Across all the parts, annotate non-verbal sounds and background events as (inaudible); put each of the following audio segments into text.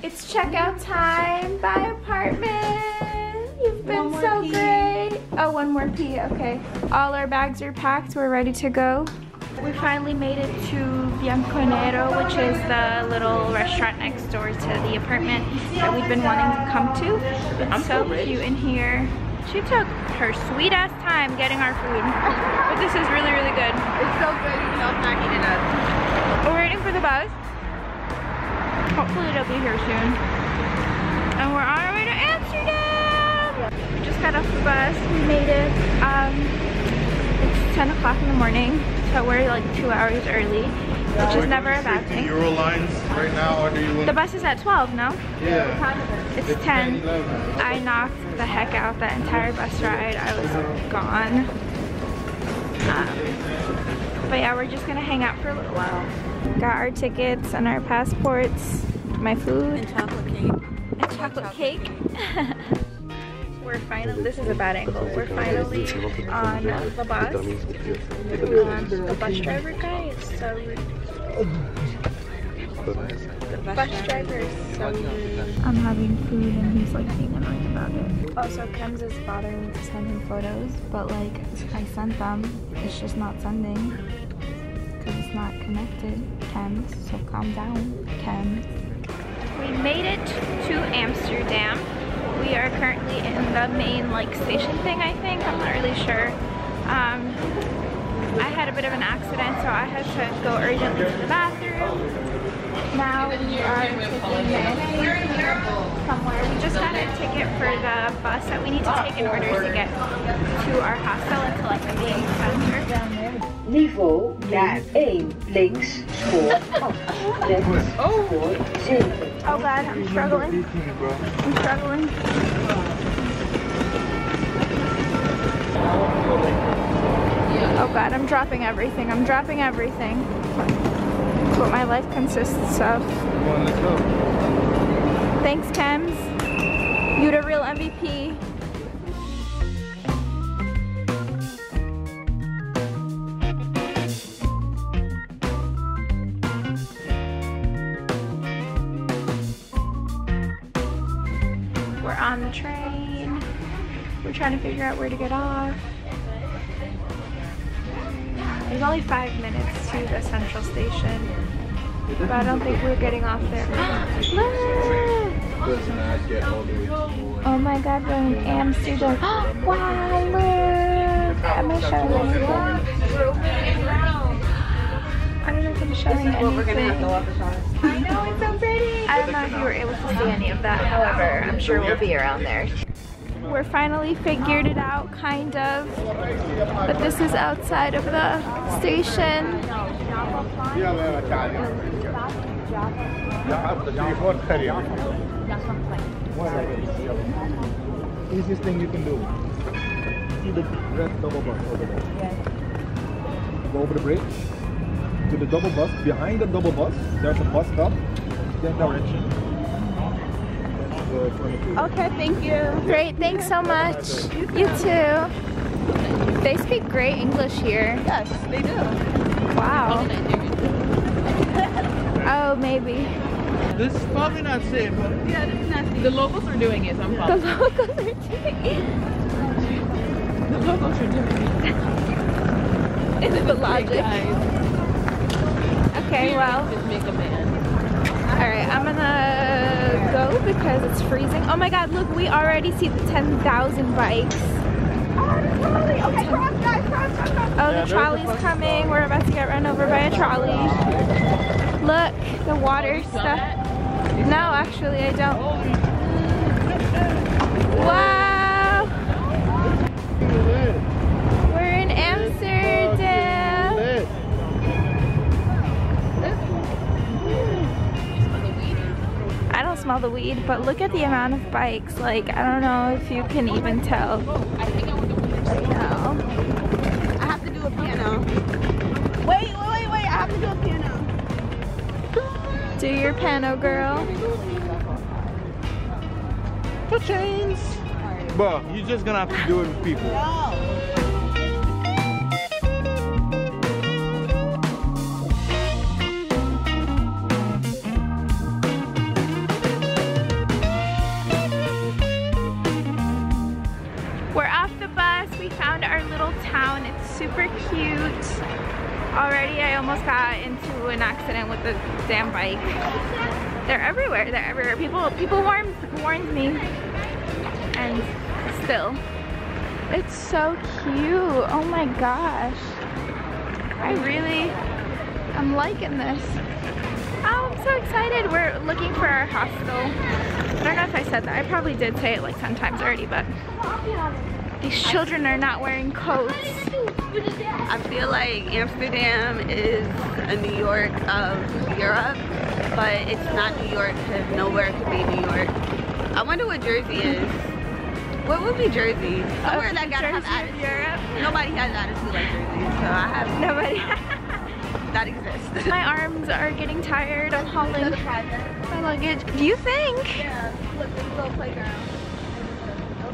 It's checkout time. Bye, apartment. You've been so pee. great. Oh, one more pee. Okay. All our bags are packed. We're ready to go. We finally made it to Bianconero, which is the little restaurant next door to the apartment that we've been wanting to come to. It's I'm so cute in here. She took her sweet ass time getting our food, but this is really, really good. It's so good, even though it's not eating us. We're waiting for the bus. Hopefully it'll be here soon. And we're on our way to Amsterdam! We just got off the bus, we made it. Um, it's 10 o'clock in the morning, so we're like two hours early, which is never a bad thing. Eurolines right now, or do you The bus is at 12, no? Yeah. It's, it's 10. 10 I knocked the heck out that entire bus ride. I was gone. Um, but yeah, we're just gonna hang out for a little while. Got our tickets and our passports, my food. And chocolate cake. And chocolate cake. (laughs) we're finally, this is a bad angle, we're finally on the bus. Um, the bus driver guy is so rude. The bus driver is so rude. I'm having food and he's like being annoying about it. Also, Kems is bothering me to send him photos, but like, I sent them, it's just not sending because it's not connected, Kems, so calm down, Kems. We made it to Amsterdam. We are currently in the main like station thing, I think. I'm not really sure. Um, I had a bit of an accident, so I had to go urgently to the bathroom. Now we are taking somewhere. We just got a ticket for the bus that we need to take in order to get to our hostel and to like the main center. Niveau naar 1 links voor 8. Rechts voor 7. Oh god, I'm struggling. I'm struggling. Oh god, I'm dropping everything. I'm dropping everything. What my life consists of. Thanks, Kems. You're the real MVP. We're on the train. We're trying to figure out where to get off. There's only five minutes to the central station. But I don't think we're getting off there. Ah! oh my god, we're in Amsterdam. wow, look! Am I showing I don't know if I'm showing anything. I know, it's so pretty! I don't know if you were able to see any of that, however, I'm sure we'll be around there. We're finally figured it out, kind of. But this is outside of the station. Easiest thing you can do. See the red double bus over there? Yes. Go over the bridge to the double bus. Behind the double bus, there's a bus stop. That direction. Okay, thank you. Great, thanks so much. You too. They speak great English here. Yes, they do. Wow. (laughs) oh, maybe. This is probably not safe. Yeah, this is not safe. The locals are doing it, so I'm fine. The locals are doing it. The locals are doing it. Is it the logic? Okay, well. Just make a man. Alright, I'm gonna go because it's freezing. Oh my god, look, we already see the 10,000 bikes. Oh, the trolley's coming. We're about to get run over by a trolley. Look, the water stuff. No, actually, I don't. Wow! I don't smell the weed, but look at the amount of bikes. Like, I don't know if you can even tell right now. I have to do a piano. Wait, wait, wait, wait. I have to do a piano. Do your piano, girl. For chains. Bro, you're just gonna have to do it with people. No. Almost got into an accident with the damn bike. They're everywhere, they're everywhere. People people warned, warned me. And still. It's so cute. Oh my gosh. I really am liking this. Oh, I'm so excited. We're looking for our hostel. I don't know if I said that. I probably did say it like 10 times already, but these children are not wearing coats. I feel like Amsterdam is a New York of Europe, but it's not New York because nowhere could be New York. I wonder what Jersey is. What would be Jersey? Oh, Somewhere that gotta Jersey of attitude. Europe. Nobody has attitude like Jersey, so I have Nobody. (laughs) that exists. (laughs) My arms are getting tired of hauling my luggage. Do you think? Yeah, look, this little playground.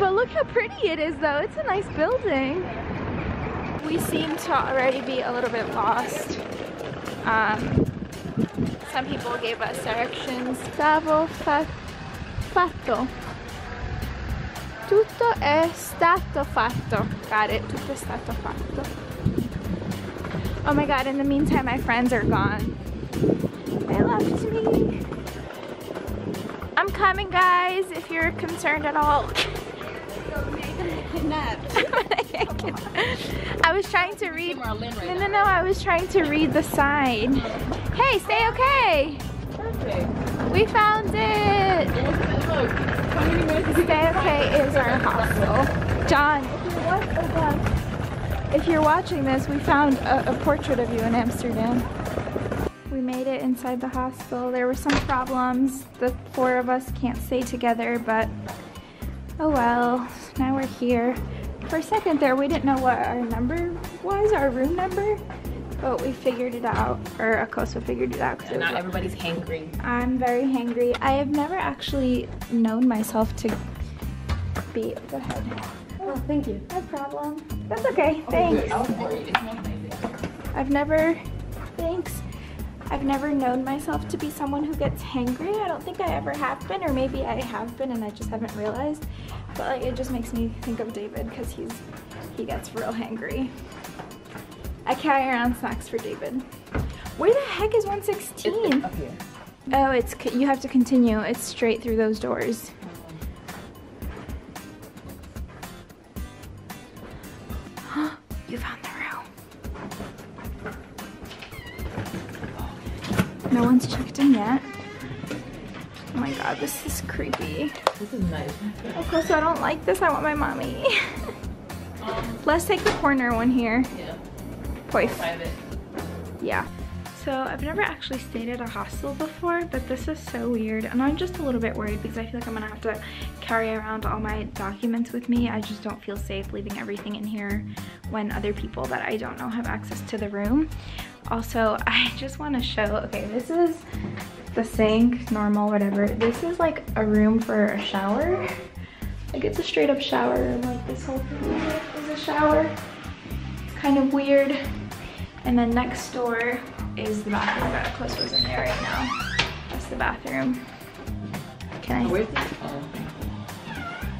But look how pretty it is though. It's a nice building. We seem to already be a little bit lost. Um, some people gave us directions. Stavo fa- fatto. Tutto è stato fatto. Got it. Tutto è stato fatto. Oh my god, in the meantime, my friends are gone. They left me. I'm coming, guys, if you're concerned at all. (laughs) (laughs) I was trying to read. No, no, no. I was trying to read the sign. Hey, Stayokay. We found it. Stayokay is our hostel. John, if you're, watch- oh if you're watching this, we found a, a portrait of you in Amsterdam. We made it inside the hostel. There were some problems. The four of us can't stay together, but oh well. Now we're here. For a second there, we didn't know what our number was, our room number, but we figured it out, or Akoso figured it out. 'cause it was Not everybody's hangry. I'm very hangry. I have never actually known myself to be. Go ahead. Oh, thank you. No problem. That's okay. Thanks. I was worried. It's. I've never. Thanks. I've never known myself to be someone who gets hangry. I don't think I ever have been, or maybe I have been and I just haven't realized. But like, it just makes me think of David because he's he gets real hangry. I carry around snacks for David. Where the heck is 116? Up here. Oh, it's you have to continue. It's straight through those doors. Like this. I want my mommy. (laughs) Let's take the corner one here. Yeah. Poif. Yeah. So I've never actually stayed at a hostel before, but this is so weird. And I'm just a little bit worried because I feel like I'm gonna have to carry around all my documents with me. I just don't feel safe leaving everything in here when other people that I don't know have access to the room. Also, (laughs) I just wanna show, okay, this is the sink, normal, whatever. This is like a room for a shower. Like it's a straight up shower room, like this whole thing is a shower. It's kind of weird. And then next door is the bathroom, but Close was in there right now. That's the bathroom. Can I? Where's the?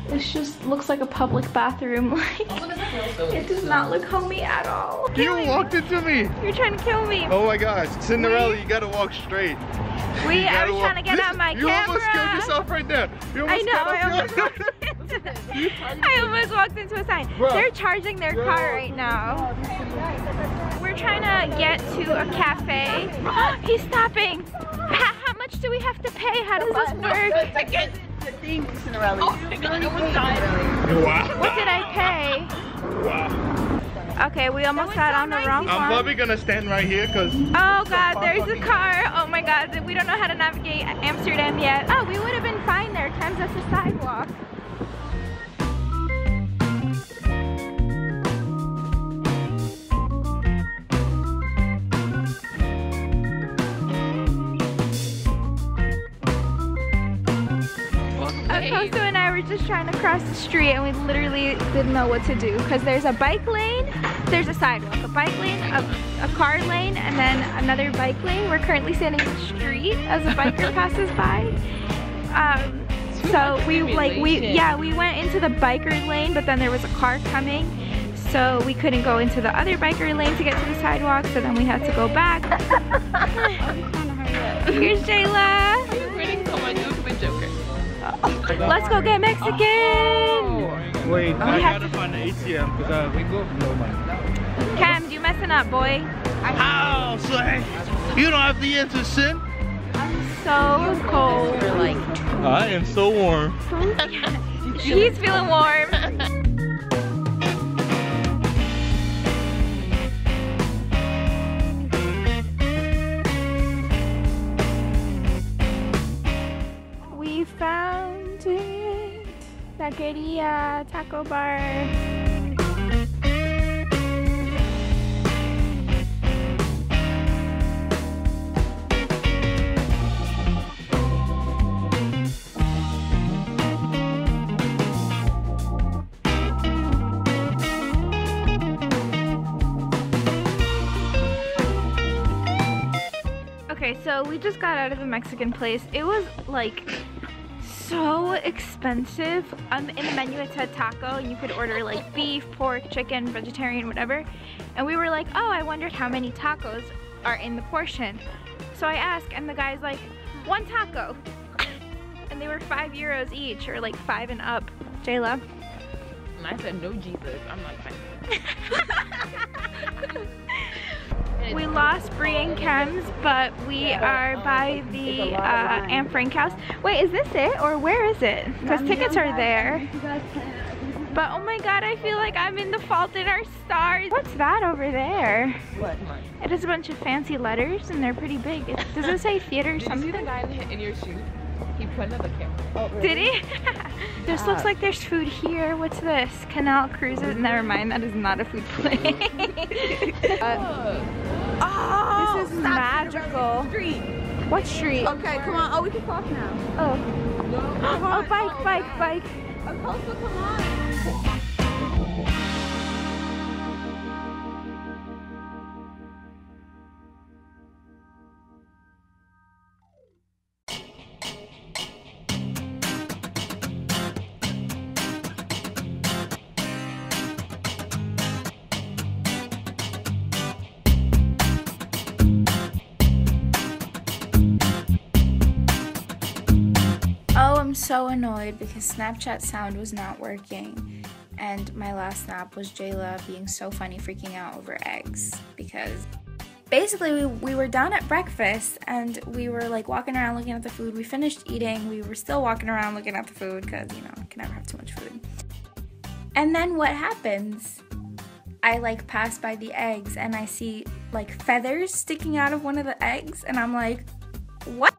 This just looks like a public bathroom. (laughs) Like, Also, doesn't feel so. it does not look homey at all. You walked into me. You're trying to kill me. Oh my gosh, Sinarely, you gotta walk straight. we, You I gotta was walk- trying to get Listen, out my you camera. almost killed yourself right there. You I know, I almost your- walked (laughs) into (laughs) I almost walked into a sign. They're charging their car right now. We're trying to get to a cafe. (gasps) He's stopping. How, much do we have to pay? How does this (laughs) work? To get the thing, Sinarely. Oh my god, I almost died. Wow. What did I pay? Wow. Okay, we almost got on the wrong one. I'm probably gonna stand right here because Oh god, there's a car. Oh my god, we don't know how to navigate Amsterdam yet. Oh, we would have been fine there. Times us a sidewalk. Were just trying to cross the street and we literally didn't know what to do because there's a bike lane, there's a sidewalk, a bike lane, a, a car lane, and then another bike lane. We're currently standing in the street as a biker (laughs) passes by. Um, so we like we yeah we went into the biker lane, but then there was a car coming. So we couldn't go into the other biker lane to get to the sidewalk, so then we had to go back. (laughs) (laughs) Here's Jayla. Let's go get Mexican. Wait, I have gotta find the ATM because uh, we go blow money. Cam, you messing up, boy. How, Slay? You don't have the answer, sin. I'm so cold. I am so warm. (laughs) He's feeling warm. (laughs) Taqueria, taco bar. Okay, so we just got out of the Mexican place. It was like so expensive. Um, in the menu it said taco, and you could order like beef, pork, chicken, vegetarian, whatever. And we were like, oh, I wondered how many tacos are in the portion. So I asked, and the guy's like, one taco. and they were five euros each, or like five and up. Jayla. And I said, no Jesus. I'm not fine. (laughs) We lost Bree and Kems, but we are by the uh, Anne Frank house. Wait, is this it or where is it? Because tickets are there. But oh my god, I feel like I'm in the Fault in Our Stars. What's that over there? What? It has a bunch of fancy letters and they're pretty big. It- Does it say theater Did you see the guy in, in your shoe? He put another camera. Did he? (laughs) this looks like there's food here. What's this? Canal Cruises? Never mind, that is not a food place. (laughs) oh, this is magical. Street. What street? Okay, come on. Oh, we can cross now. Oh. Oh, bike, oh, bike, bike. Apostle, come on. I'm so annoyed because Snapchat sound was not working. And my last snap was Jayla being so funny, freaking out over eggs. Because basically, we, we were done at breakfast and we were like walking around looking at the food. We finished eating, we were still walking around looking at the food because, you know, you can never have too much food. And then what happens? I like pass by the eggs and I see like feathers sticking out of one of the eggs, and I'm like, what?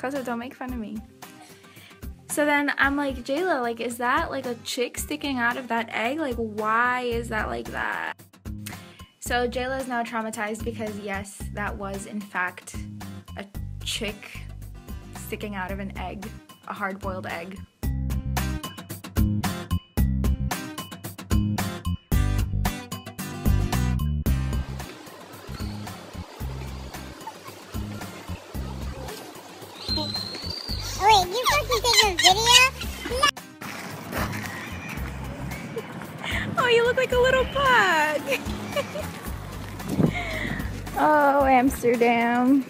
Kosa, don't make fun of me. So then I'm like, Jayla, like, is that like a chick sticking out of that egg? Like, why is that like that? So Jayla is now traumatized because, yes, that was in fact a chick sticking out of an egg, a hard boiled egg. Like a little pug. (laughs) oh, Amsterdam.